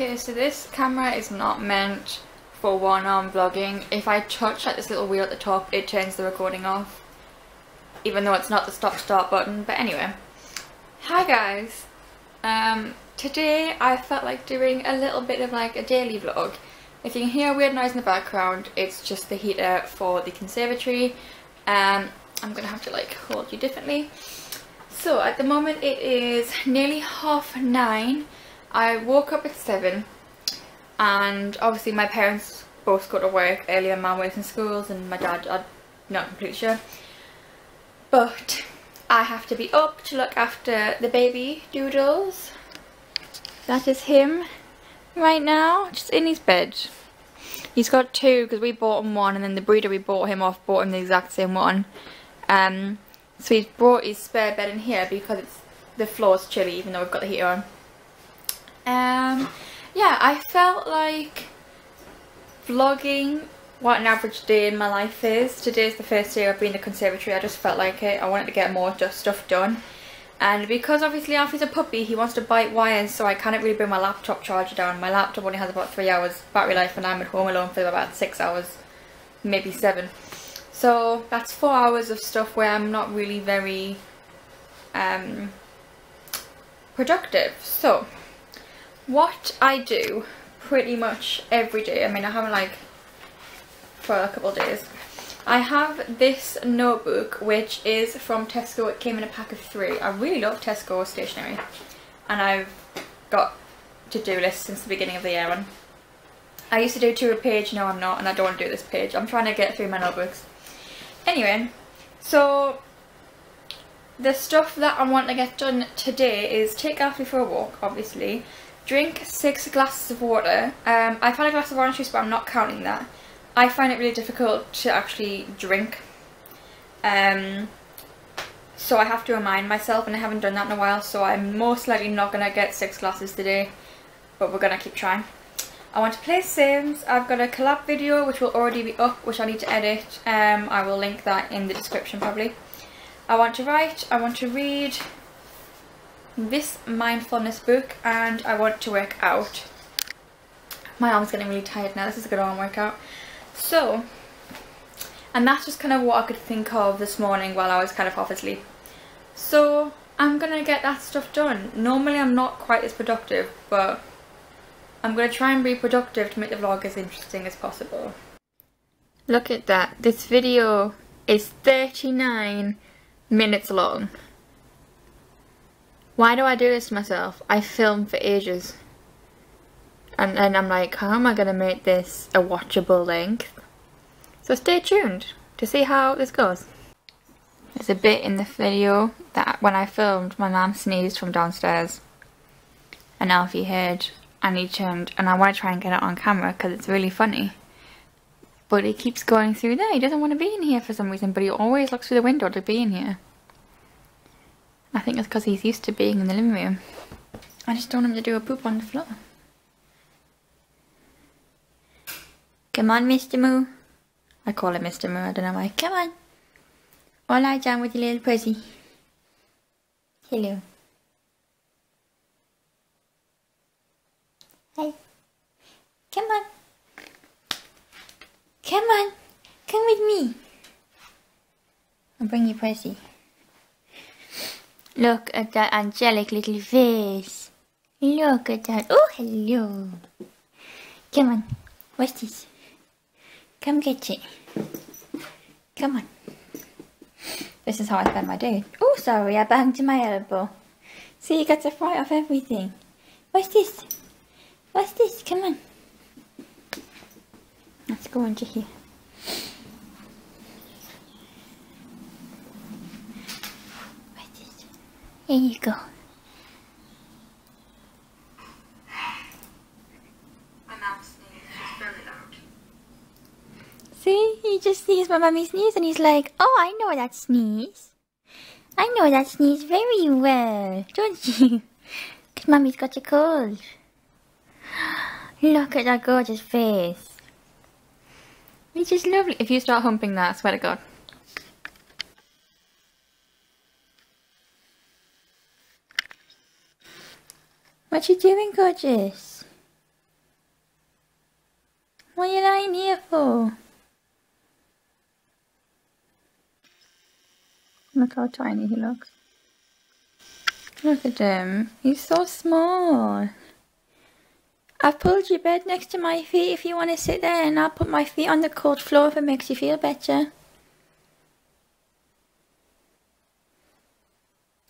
Okay, so this camera is not meant for one-arm vlogging. If I touch like this little wheel at the top, it turns the recording off. Even though it's not the stop start button. But anyway. Hi guys. Um, today I felt like doing a little bit of like a daily vlog. If you can hear a weird noise in the background, it's just the heater for the conservatory. Um, I'm gonna have to like hold you differently. So at the moment it is nearly half nine. I woke up at seven and obviously my parents both go to work earlier. Mum works in schools and my dad, I'm not completely sure. But I have to be up to look after the baby Doodles. That is him right now, just in his bed. He's got two because we bought him one and then the breeder we bought him off bought him the exact same one. Um, so he's brought his spare bed in here because it's the floor's chilly even though we've got the heater on. Um, yeah, I felt like vlogging what an average day in my life is. Today's the first day I've been in the conservatory. I just felt like it. I wanted to get more just stuff done. And because obviously Alfie's a puppy, he wants to bite wires, so I can't really bring my laptop charger down. My laptop only has about three hours battery life and I'm at home alone for about six hours, maybe seven. So that's four hours of stuff where I'm not really very um, productive. So what I do pretty much every day, I mean I haven't like for a couple of days, I have this notebook which is from Tesco, it came in a pack of three. I really love Tesco stationery and I've got to-do lists since the beginning of the year and I used to do two a page, no I'm not and I don't want to do this page. I'm trying to get through my notebooks. Anyway, so the stuff that I want to get done today is take Alfie for a walk, obviously. Drink six glasses of water. Um, I've had a glass of orange juice, but I'm not counting that. I find it really difficult to actually drink. Um, so I have to remind myself, and I haven't done that in a while, so I'm most likely not going to get six glasses today. But we're going to keep trying. I want to play Sims. I've got a collab video which will already be up, which I need to edit. Um, I will link that in the description probably. I want to write, I want to read this mindfulness book, and I want to work out. My arm's getting really tired now, this is a good arm workout. So, and that's just kind of what I could think of this morning while I was kind of half asleep. So, I'm going to get that stuff done. Normally I'm not quite as productive, but I'm going to try and be productive to make the vlog as interesting as possible. Look at that. This video is 39 minutes long. Why do I do this to myself? I film for ages. And then I'm like, how am I going to make this a watchable length? So stay tuned to see how this goes. There's a bit in the video that when I filmed, my mum sneezed from downstairs. And Alfie heard and he turned and I want to try and get it on camera because it's really funny. But he keeps going through there. He doesn't want to be in here for some reason, but he always looks through the window to be in here. I think it's because he's used to being in the living room. I just don't want him to do a poop on the floor. Come on, Mr. Moo. I call him Mr. Moo, I don't know why. Come on. All lie down with your little pussy. Hello. Hey. Come on. Come on. Come with me. I'll bring you pussy. Look at that angelic little face. Look at that. Oh, hello. Come on. What's this? Come get it. Come on. This is how I spend my day. Oh, sorry, I banged my elbow. See, you got to fright of everything. What's this? What's this? Come on. Let's go into here. What's this? Here you go. See, he just sees my mummy sneeze and he's like, oh, I know that sneeze. I know that sneeze very well, don't you? Because mummy's got a cold. Look at that gorgeous face. It's just lovely. If you start humping that, I swear to God. What you doing, gorgeous? What are you lying here for? Look how tiny he looks. Look at him. He's so small. I've pulled your bed next to my feet if you want to sit there and I'll put my feet on the cold floor if it makes you feel better.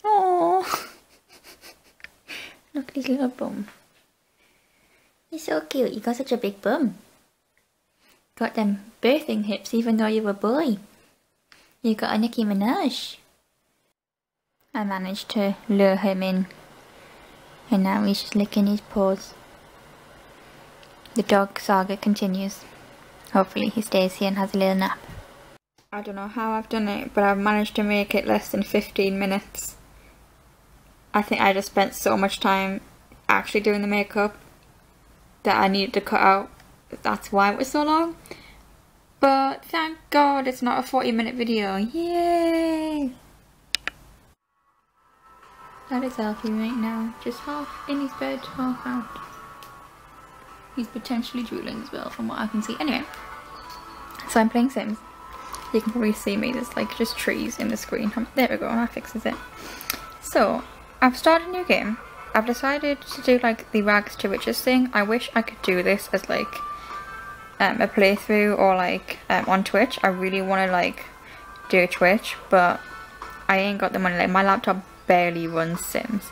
Oh, Look at his little bum. He's so cute. You got such a big bum. Got them birthing hips even though you're a boy. You got a Nicki Minaj. I managed to lure him in. And now he's just licking his paws. The dog saga continues. Hopefully he stays here and has a little nap. I don't know how I've done it, but I've managed to make it less than 15 minutes. I think I just spent so much time actually doing the makeup that I needed to cut out. That's why it was so long. But thank God it's not a 40 minute video. Yay! That is Alfie right now, just half in his bed, half out. He's potentially drooling as well from what I can see. Anyway, so I'm playing Sims. You can probably see me, there's like just trees in the screen. There we go, that fixes it. So, I've started a new game. I've decided to do like the rags to riches thing. I wish I could do this as like um, a playthrough or like um, on Twitch. I really want to like do a Twitch, but I ain't got the money. Like my laptop barely runs Sims.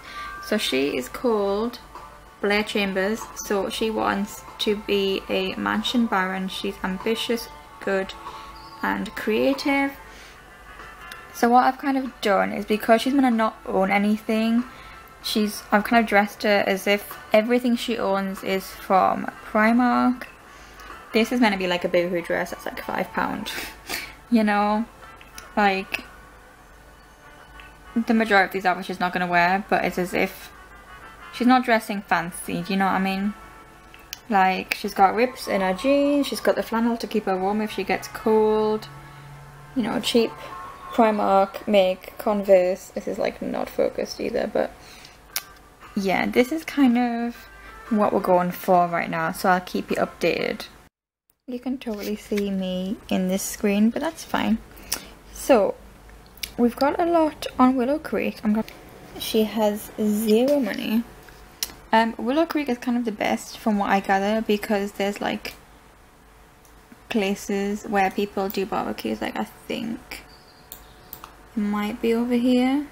So she is called Blair Chambers. So she wants to be a mansion baron. She's ambitious, good, and creative. So what I've kind of done is because she's gonna not own anything, she's I've kind of dressed her as if everything she owns is from Primark. This is meant to be like a boohoo dress that's like five pound. you know? Like the majority of these outfits she's not gonna wear, but it's as if she's not dressing fancy, do you know what I mean? Like she's got rips in her jeans, she's got the flannel to keep her warm if she gets cold. You know, cheap Primark, make Converse. This is like not focused either, but yeah, this is kind of what we're going for right now, so I'll keep you updated. You can totally see me in this screen, but that's fine. So, we've got a lot on Willow Creek. I'm gonna she has zero money. Um, Willow Creek is kind of the best from what I gather because there's like places where people do barbecues, like I think might be over here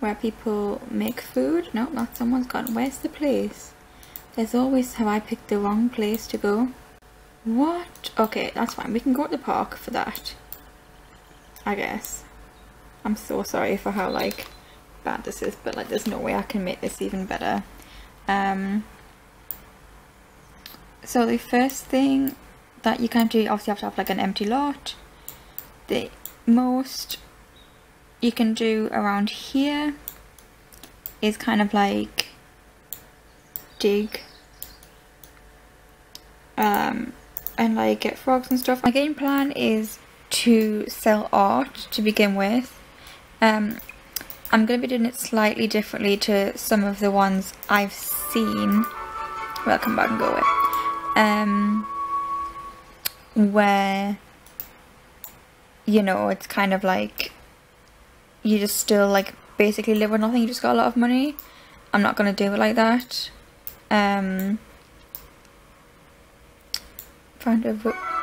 where people make food. No, not someone's gone. Where's the place? There's always, have I picked the wrong place to go? What? Okay, that's fine. We can go to the park for that. I guess. I'm so sorry for how like bad this is, but like there's no way I can make this even better. Um, so the first thing that you can do, obviously you have to have like an empty lot. The most you can do around here is kind of like dig um, and like get frogs and stuff. My game plan is to sell art to begin with. Um, I'm going to be doing it slightly differently to some of the ones I've seen. Well, come back and go with. Um, where, you know, it's kind of like you just still like basically live with nothing, you just got a lot of money. I'm not going to do it like that. Um, found a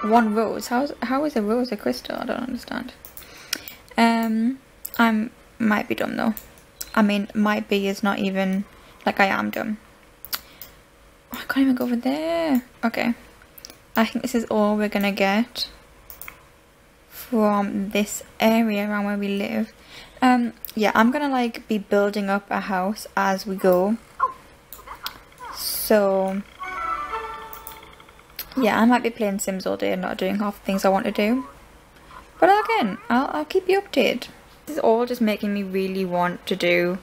one rose. How's, how is a rose a crystal? I don't understand. Um, I might be dumb though. I mean, might be is not even, like I am dumb. Oh, I can't even go over there. Okay. I think this is all we're gonna get from this area around where we live. Um, yeah, I'm gonna like be building up a house as we go. So, yeah, I might be playing Sims all day and not doing half the things I want to do. But again, I'll, I'll keep you updated. This is all just making me really want to do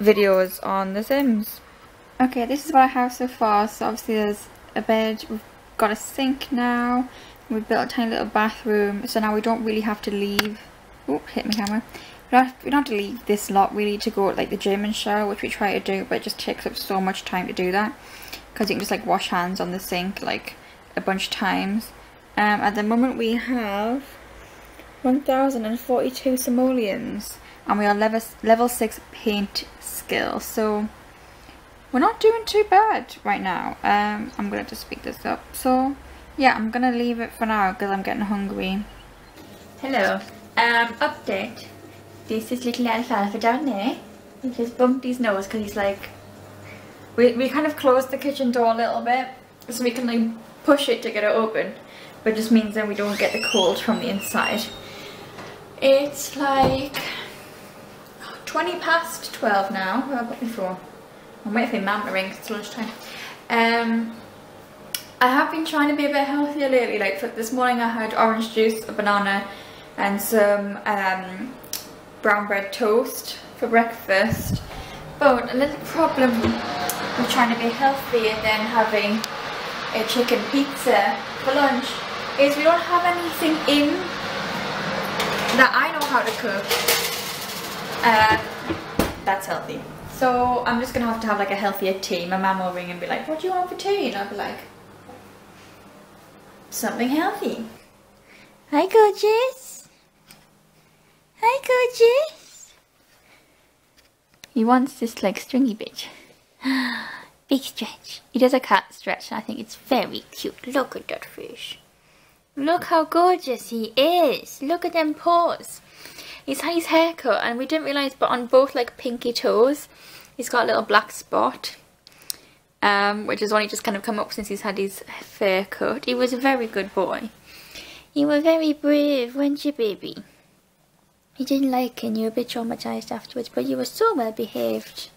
videos on The Sims. Okay, this is what I have so far. So obviously there's a bed, we've got a sink now, we've built a tiny little bathroom, so now we don't really have to leave Oh, hit my camera. We don't, have, we don't have to leave this lot really to go like the gym and shower, which we try to do, but it just takes up so much time to do that. Because you can just like wash hands on the sink, like a bunch of times. Um, at the moment we have 1042 simoleons and we are level, level 6 paint skill so we're not doing too bad right now. Um, I'm going to just speak this up. So yeah, I'm going to leave it for now because I'm getting hungry. Hello. Um, update. This is little Alfalfa down there. He just bumped his nose because he's like... We, we kind of closed the kitchen door a little bit so we can like push it to get it open. But it just means that we don't get the cold from the inside. It's like 20 past 12 now. Where have I got my phone? I'm waiting for my mum to ring it's lunchtime. Um, I have been trying to be a bit healthier lately. Like for this morning I had orange juice, a banana and some um, brown bread toast for breakfast. But a little problem with trying to be healthy and then having a chicken pizza for lunch is we don't have anything in that I know how to cook. Uh, that's healthy. So I'm just gonna have to have like a healthier tea. My mum will ring and be like, what do you want for tea? And I'll be like, something healthy. Hi gorgeous. Hi gorgeous. He wants this like stringy bitch. Big stretch. He does a cat stretch and I think it's very cute. Look at that fish. Look how gorgeous he is. Look at them paws. He's had his hair cut and we didn't realise but on both like pinky toes he's got a little black spot um, which has only just kind of come up since he's had his hair cut. He was a very good boy. You were very brave, weren't you baby? He didn't like and you were a bit traumatised afterwards but you were so well behaved.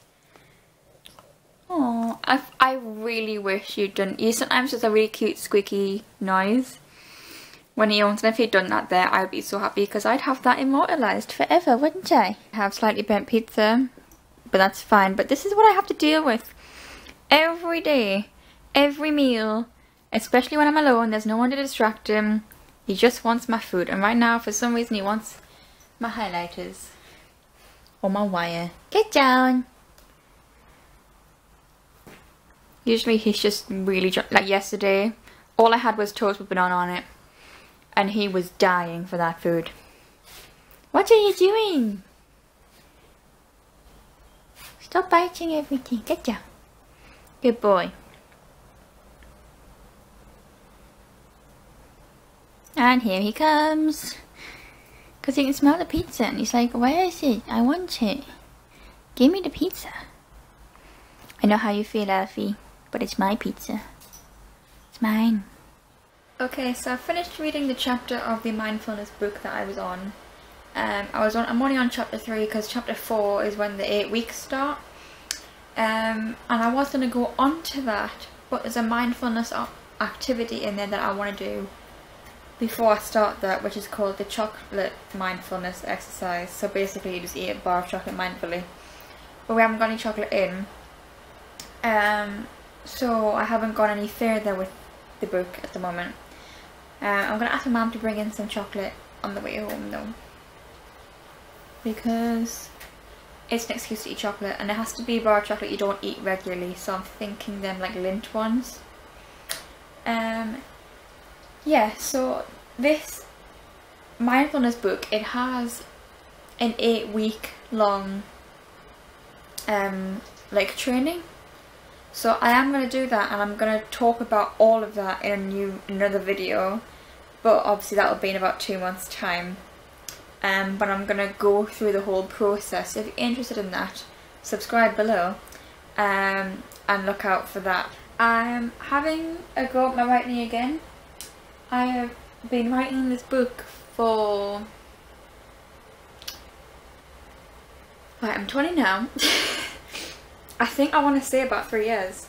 Oh, I, I really wish you'd done, you sometimes just a really cute squeaky noise when he owns and if he'd done that there I'd be so happy because I'd have that immortalised forever wouldn't I? Have slightly burnt pizza but that's fine but this is what I have to deal with every day every meal especially when I'm alone there's no one to distract him he just wants my food and right now for some reason he wants my highlighters or my wire get down usually he's just really like yesterday all I had was toast with banana on it and he was dying for that food. What are you doing? Stop biting everything. Get down. Good boy. And here he comes. Because he can smell the pizza. And he's like, where is it? I want it. Give me the pizza. I know how you feel, Alfie. But it's my pizza. It's mine. Okay, so I finished reading the chapter of the mindfulness book that I was on. Um, I was on. I'm only on chapter three because chapter four is when the eight weeks start. Um, and I was going to go on to that, but there's a mindfulness activity in there that I want to do before I start that, which is called the chocolate mindfulness exercise. So basically, you just eat a bar of chocolate mindfully, but we haven't got any chocolate in. Um, so I haven't gone any further with the book at the moment. Uh, I'm going to ask my mum to bring in some chocolate on the way home though. Because it's an excuse to eat chocolate and it has to be bar chocolate you don't eat regularly so I'm thinking them like Lindt ones. Um, yeah, so this mindfulness book, it has an eight week long um, like training so I am going to do that and I'm going to talk about all of that in a new another video. But obviously that will be in about two months time. Um, but I'm going to go through the whole process. If you're interested in that, subscribe below um, and look out for that. I'm having a go at my writing again. I have been writing this book for... Right, I'm 20 now. I think I want to say about three years.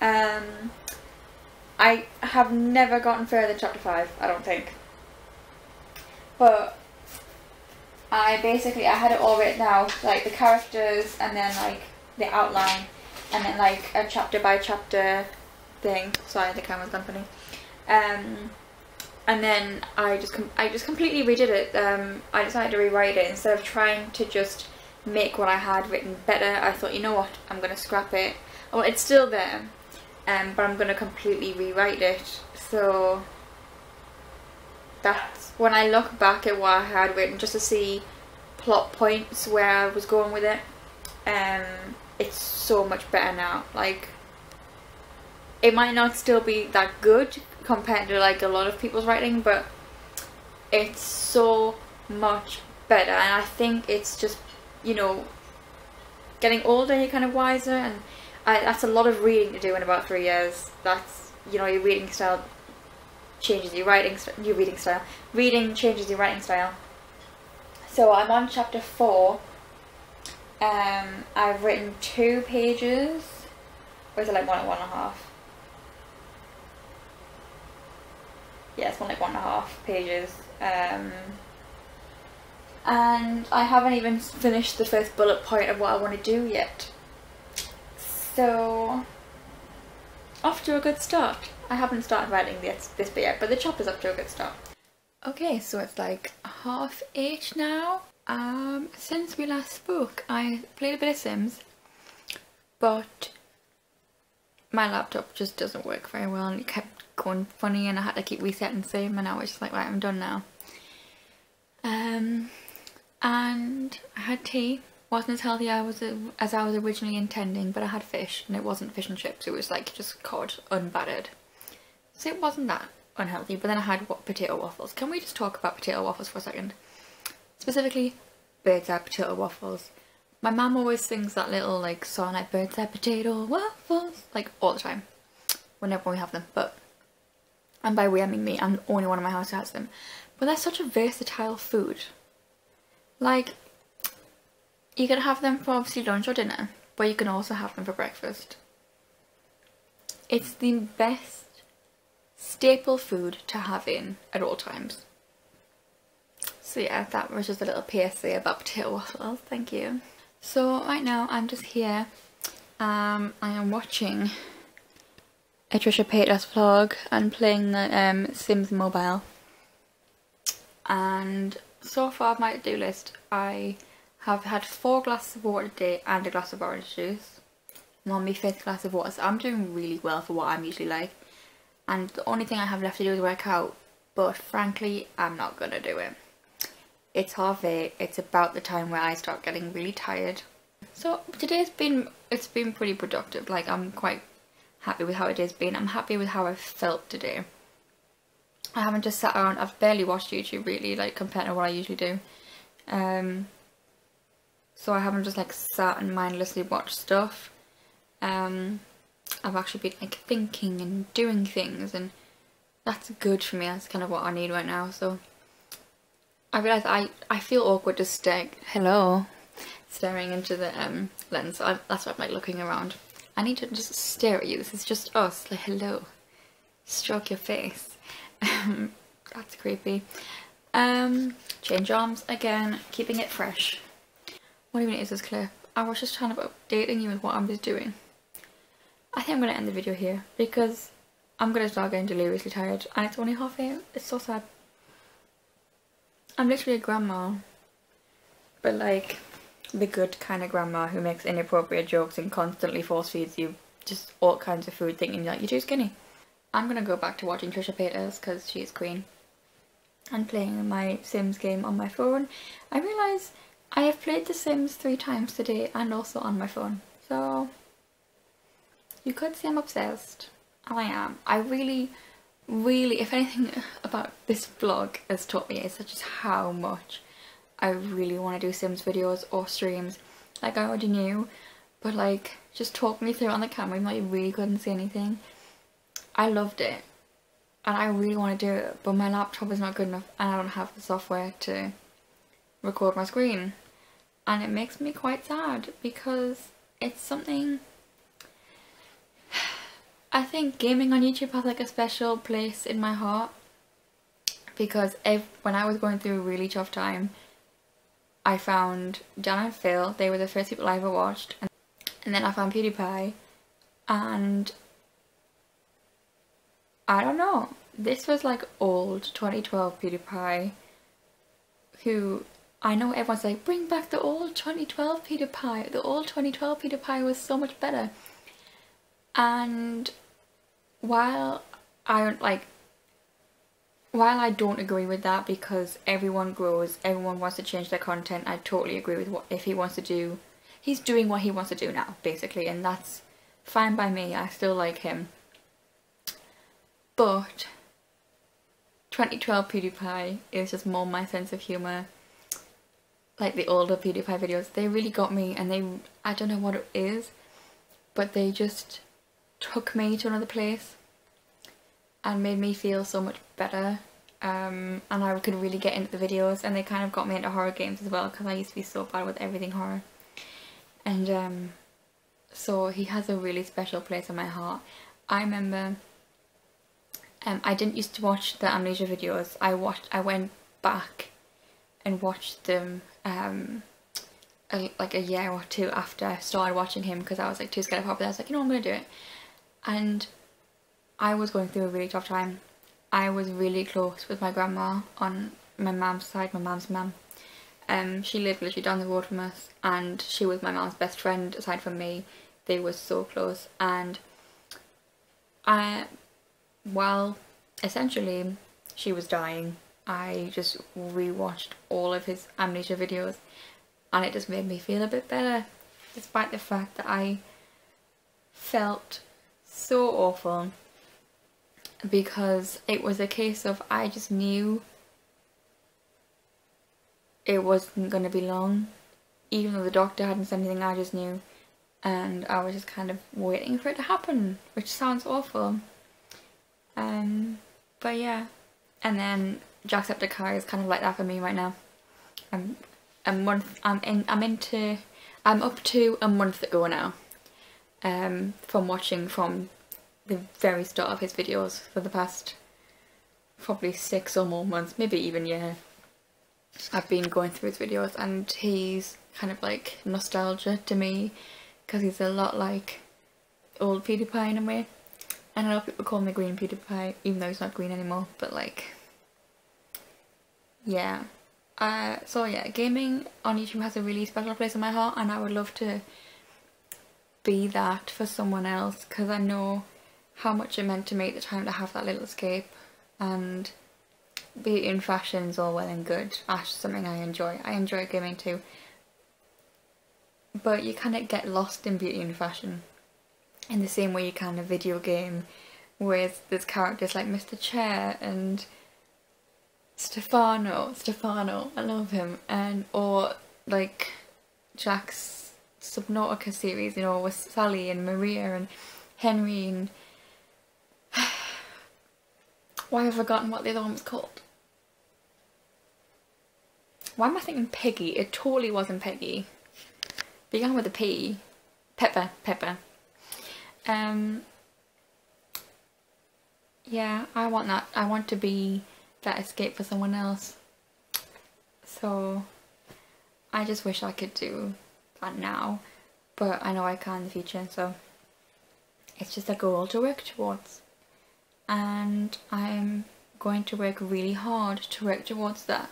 Um, I have never gotten further than chapter 5, I don't think. But I basically, I had it all written out, like the characters and then like the outline and then like a chapter by chapter thing. Sorry, the camera's funny. Um, and then I just I just completely redid it. Um, I decided to rewrite it instead of trying to just make what I had written better. I thought, you know what, I'm going to scrap it. Oh, it's still there. um, but I'm going to completely rewrite it. So that's when I look back at what I had written just to see plot points where I was going with it. Um, it's so much better now. Like it might not still be that good compared to like a lot of people's writing, but it's so much better. And I think it's just you know getting older, you're kind of wiser, and I, that's a lot of reading to do in about three years. That's you know your reading style changes your writing your reading style. Reading changes your writing style. So I'm on chapter four. Um, I've written two pages, or is it like one and one and a half? Yeah, it's one like one and a half pages. Um, and I haven't even finished the first bullet point of what I want to do yet. So, off to a good start. I haven't started writing this, this bit yet, but the chop is up to a good start. Okay, so it's like half eight now. Um, since we last spoke, I played a bit of Sims, but my laptop just doesn't work very well and it kept going funny and I had to keep resetting save and I was just like, right, I'm done now. Um, and I had tea. Wasn't as healthy as, as I was originally intending, but I had fish and it wasn't fish and chips, it was like just cod unbattered. So it wasn't that unhealthy, but then I had what, potato waffles. Can we just talk about potato waffles for a second? Specifically, Birds Eye potato waffles. My mum always sings that little like song like bird's potato waffles, like all the time, whenever we have them, but, and by we I mean me, I'm the only one in my house who has them. But they're such a versatile food. Like, you can have them for obviously lunch or dinner, but you can also have them for breakfast. It's the best staple food to have in at all times. So yeah, that was just a little PSA about potato waffles, thank you. So right now I'm just here, um, I am watching a Trisha Paytas vlog and playing the um, Sims Mobile. And so far my to-do list, I have had four glasses of water a day and a glass of orange juice. I'm on my fifth glass of water, so I'm doing really well for what I'm usually like. And the only thing I have left to do is work out, but frankly, I'm not going to do it. It's half eight, it's about the time where I start getting really tired. So today's been, it's been pretty productive, like I'm quite happy with how it has been. I'm happy with how I felt today. I haven't just sat around, I've barely watched YouTube really, like compared to what I usually do. Um, so I haven't just like sat and mindlessly watched stuff. Um, I've actually been like thinking and doing things and that's good for me, that's kind of what I need right now, so. I realise I, I feel awkward just staring, hello, staring into the um, lens, I, that's why I'm like looking around. I need to just stare at you, this is just us, like hello, stroke your face. That's creepy. Um, change arms again, keeping it fresh. What even is this clip? I was just trying to updating you with what I'm just doing. I think I'm going to end the video here because I'm going to start getting deliriously tired and it's only half eight. It's so sad. I'm literally a grandma. But like, the good kind of grandma who makes inappropriate jokes and constantly force feeds you just all kinds of food thinking like you're too skinny. I'm gonna go back to watching Trisha Paytas because she's queen and playing my Sims game on my phone. I realise I have played The Sims three times today and also on my phone. So you could say I'm obsessed. I am. I really, really, if anything about this vlog has taught me is just how much I really want to do Sims videos or streams. Like I already knew, but like just talk me through on the camera even though you really couldn't see anything. I loved it and I really want to do it but my laptop is not good enough and I don't have the software to record my screen and it makes me quite sad because it's something I think gaming on YouTube has like a special place in my heart because if, when I was going through a really tough time I found Dan and Phil, they were the first people I ever watched and, and then I found PewDiePie and I don't know. This was like old 2012 PewDiePie who I know everyone's like bring back the old 2012 PewDiePie. The old 2012 PewDiePie was so much better. And while I don't like while I don't agree with that because everyone grows, everyone wants to change their content, I totally agree with what if he wants to do he's doing what he wants to do now, basically, and that's fine by me. I still like him. But 2012 PewDiePie is just more my sense of humour. Like the older PewDiePie videos, they really got me and they, I don't know what it is, but they just took me to another place and made me feel so much better um, and I could really get into the videos and they kind of got me into horror games as well because I used to be so bad with everything horror and um, so he has a really special place in my heart. I remember um, I didn't used to watch the Amnesia videos. I watched. I went back and watched them um, a, like a year or two after I started watching him because I was like too scared of horror. But I was like, you know, I'm gonna do it. And I was going through a really tough time. I was really close with my grandma on my mum's side, my mum's mum. Um, she lived literally down the road from us and she was my mom's best friend aside from me. They were so close and I, well, essentially she was dying, I just rewatched all of his amnesia videos and it just made me feel a bit better despite the fact that I felt so awful because it was a case of I just knew it wasn't going to be long. Even though the doctor hadn't said anything, I just knew. And I was just kind of waiting for it to happen, which sounds awful. Um, but yeah. And then Jacksepticeye is kind of like that for me right now. I'm a month, I'm in, I'm into, I'm up to a month ago now. Um, from watching from the very start of his videos for the past probably six or more months, maybe even yeah. I've been going through his videos and he's kind of like nostalgia to me because he's a lot like old PewDiePie in a way. And lot of people call me green PewDiePie even though he's not green anymore but like yeah. Uh, so yeah, gaming on YouTube has a really special place in my heart and I would love to be that for someone else because I know how much it meant to make the time to have that little escape and beauty and fashion is all well and good. That's something I enjoy. I enjoy gaming too. But you kind of get lost in beauty and fashion in the same way you can a video game with there's characters like Mr. Chair and Stefano, Stefano, I love him, and or like Jack's Subnautica series, you know, with Sally and Maria and Henry and why have I forgotten what the other one was called? Why am I thinking Peggy? It totally wasn't Peggy. Began with a P. Pepper, Pepper. Um, yeah, I want that. I want to be that escape for someone else. So, I just wish I could do now. But I know I can in the future, so it's just a goal to work towards. And I'm going to work really hard to work towards that.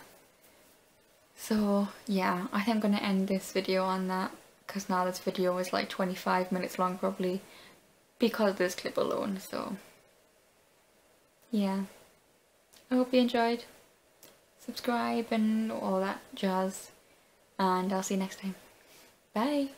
So yeah, I think I'm going to end this video on that because now this video is like 25 minutes long probably because of this clip alone, so yeah. I hope you enjoyed. Subscribe and all that jazz and I'll see you next time. Bye!